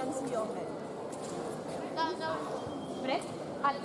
attenzione. No, no. Pre? Ali.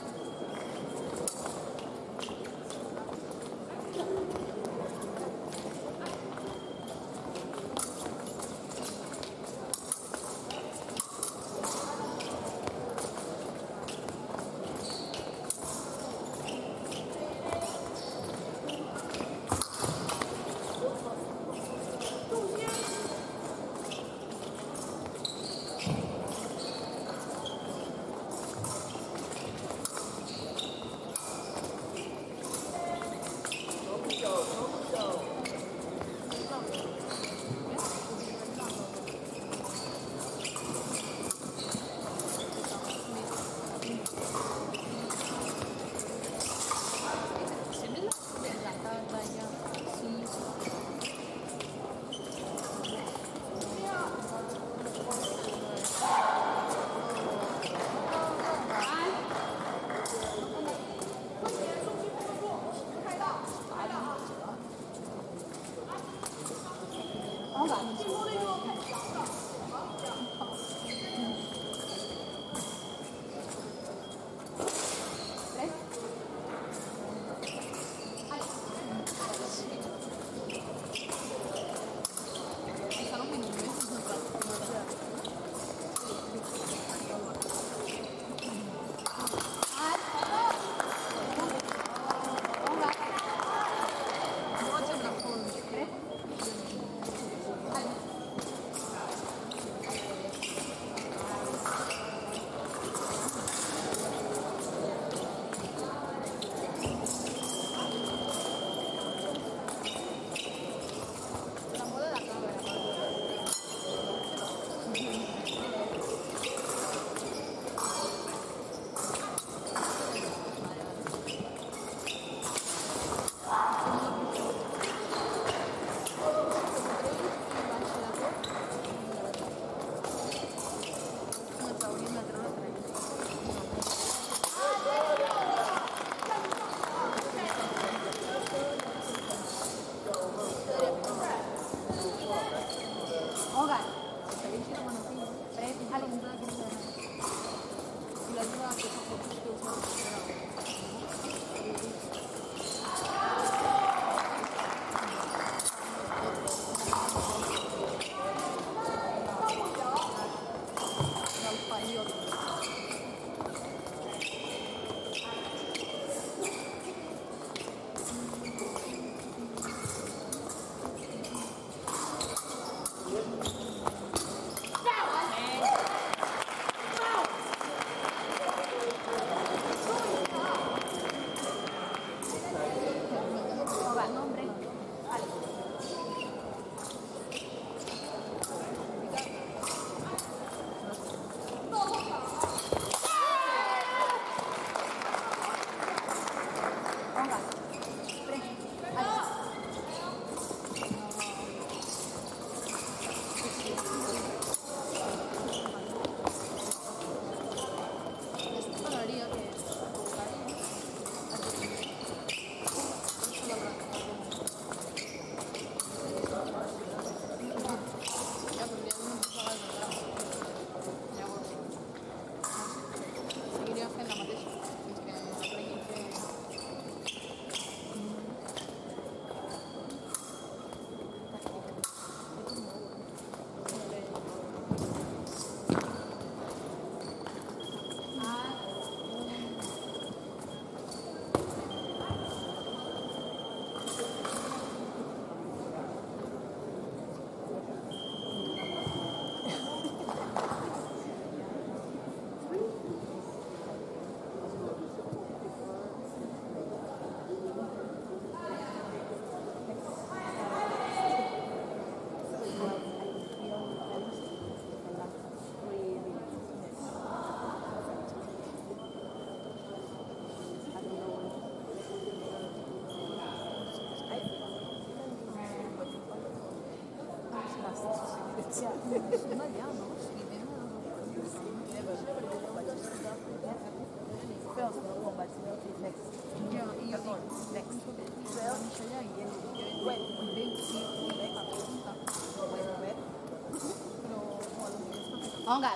网感